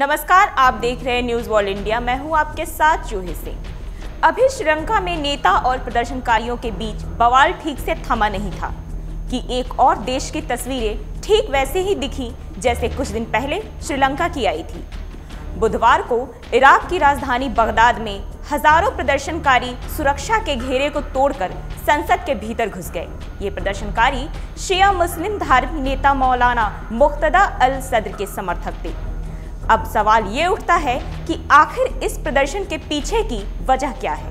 नमस्कार, आप देख रहे हैं न्यूज़ वर्ल्ड इंडिया मैं हूँ आपके साथ जूही सिंह। अभी श्रीलंका में नेता और प्रदर्शनकारियों के बीच बवाल ठीक से थमा नहीं था। कि एक और देश की तस्वीरें ठीक वैसे ही दिखी जैसे कुछ दिन पहले श्रीलंका की आई थी। बुधवार को इराक की राजधानी बगदाद में हज़ारों प्रदर्शनकारी सुरक्षा के घेरे को तोड़कर संसद के भीतर घुस गए। ये प्रदर्शनकारी शिया मुस्लिम धार्मिक नेता मौलाना मुख्तदा अल सदर के समर्थक थे। अब सवाल ये उठता है कि आखिर इस प्रदर्शन के पीछे की वजह क्या है?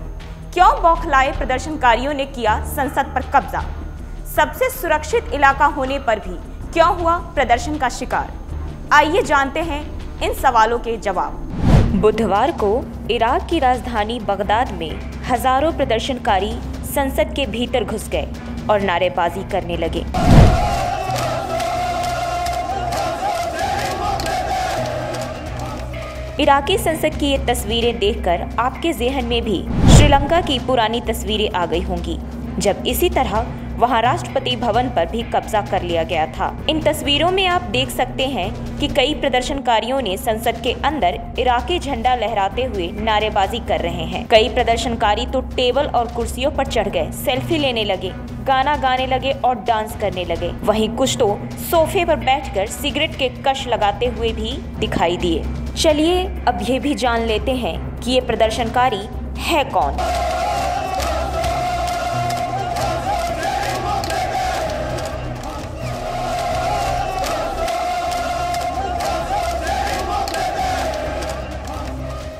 क्यों बौखलाए प्रदर्शनकारियों ने किया संसद पर कब्जा? सबसे सुरक्षित इलाका होने पर भी क्यों हुआ प्रदर्शन का शिकार? आइए जानते हैं इन सवालों के जवाब। बुधवार को इराक की राजधानी बगदाद में हज़ारों प्रदर्शनकारी संसद के भीतर घुस गए और नारेबाजी करने लगे। इराकी संसद की ये तस्वीरें देखकर आपके जहन में भी श्रीलंका की पुरानी तस्वीरें आ गई होंगी। जब इसी तरह वहाँ राष्ट्रपति भवन पर भी कब्जा कर लिया गया था। इन तस्वीरों में आप देख सकते हैं कि कई प्रदर्शनकारियों ने संसद के अंदर इराकी झंडा लहराते हुए नारेबाजी कर रहे हैं। कई प्रदर्शनकारी तो टेबल और कुर्सियों पर चढ़ गए, सेल्फी लेने लगे, गाना गाने लगे और डांस करने लगे। वहीं कुछ तो सोफे पर बैठकर सिगरेट के कश लगाते हुए भी दिखाई दिए। चलिए, अब ये भी जान लेते हैं कि ये प्रदर्शनकारी है कौन।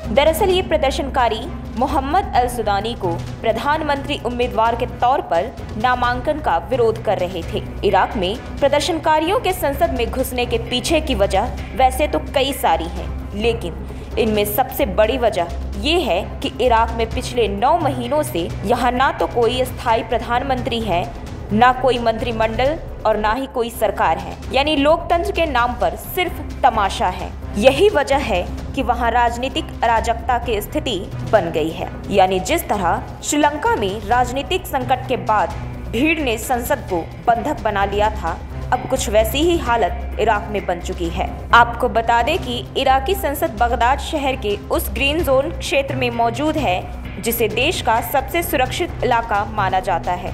दरअसल ये प्रदर्शनकारी मोहम्मद अल सुदानी को प्रधानमंत्री उम्मीदवार के तौर पर नामांकन का विरोध कर रहे थे। इराक में प्रदर्शनकारियों के संसद में घुसने के पीछे की वजह वैसे तो कई सारी हैं, लेकिन इनमें सबसे बड़ी वजह ये है कि इराक में पिछले नौ महीनों से यहाँ ना तो कोई स्थायी प्रधानमंत्री है, ना कोई मंत्रिमंडल और ना ही कोई सरकार है। यानी लोकतंत्र के नाम पर सिर्फ़ तमाशा है। यही वजह है कि वहाँ राजनीतिक अराजकता की स्थिति बन गई है। यानी जिस तरह श्रीलंका में राजनीतिक संकट के बाद भीड़ ने संसद को बंधक बना लिया था, अब कुछ वैसी ही हालत इराक में बन चुकी है। आपको बता दें कि इराकी संसद बगदाद शहर के उस ग्रीन जोन क्षेत्र में मौजूद है, जिसे देश का सबसे सुरक्षित इलाका माना जाता है।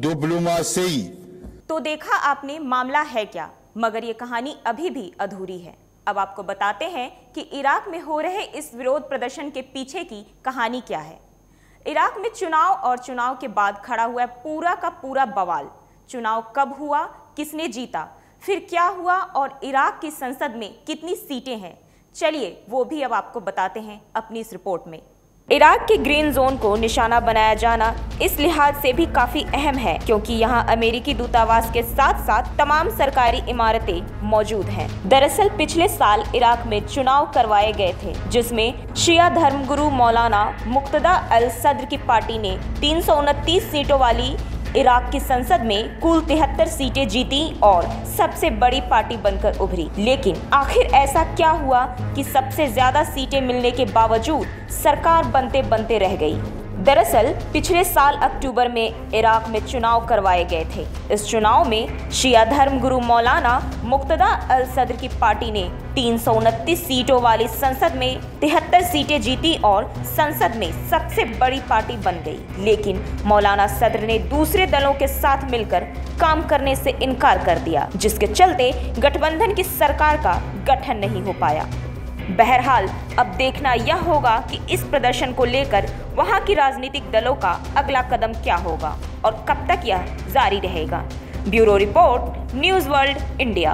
डिप्लोमेसी तो देखा आपने मामला है क्या मगर ये कहानी अभी भी अधूरी है अब आपको बताते हैं कि इराक में हो रहे इस विरोध प्रदर्शन के पीछे की कहानी क्या है इराक में चुनाव और चुनाव के बाद खड़ा हुआ है पूरा का पूरा बवाल। चुनाव कब हुआ? किसने जीता? फिर क्या हुआ? और इराक की संसद में कितनी सीटें हैं? चलिए, वो भी अब आपको बताते हैं अपनी इस रिपोर्ट में। इराक के ग्रीन जोन को निशाना बनाया जाना इस लिहाज से भी काफ़ी अहम है, क्योंकि यहाँ अमेरिकी दूतावास के साथ साथ तमाम सरकारी इमारतें मौजूद हैं। दरअसल, पिछले साल इराक में चुनाव करवाए गए थे, जिसमें शिया धर्मगुरु मौलाना मुक्तदा अल सद्र की पार्टी ने तीन सौ उनतीस सीटों वाली इराक की संसद में कुल तिहत्तर सीटें जीती और सबसे बड़ी पार्टी बनकर उभरी। लेकिन आखिर ऐसा क्या हुआ कि सबसे ज़्यादा सीटें मिलने के बावजूद सरकार बनते बनते रह गई? दरअसल, पिछले साल अक्टूबर में इराक में चुनाव करवाए गए थे। इस चुनाव में शिया धर्म गुरु मौलाना मुक्तदा अल सदर की पार्टी ने तीन सौ उनतीस सीटों वाली संसद में तिहत्तर सीटें जीती और संसद में सबसे बड़ी पार्टी बन गई। लेकिन मौलाना सदर ने दूसरे दलों के साथ मिलकर काम करने से इनकार कर दिया, जिसके चलते गठबंधन की सरकार का गठन नहीं हो पाया। बहरहाल, अब देखना यह होगा कि इस प्रदर्शन को लेकर वहाँ की राजनीतिक दलों का अगला कदम क्या होगा और कब तक यह जारी रहेगा। Bureau report, news world, India.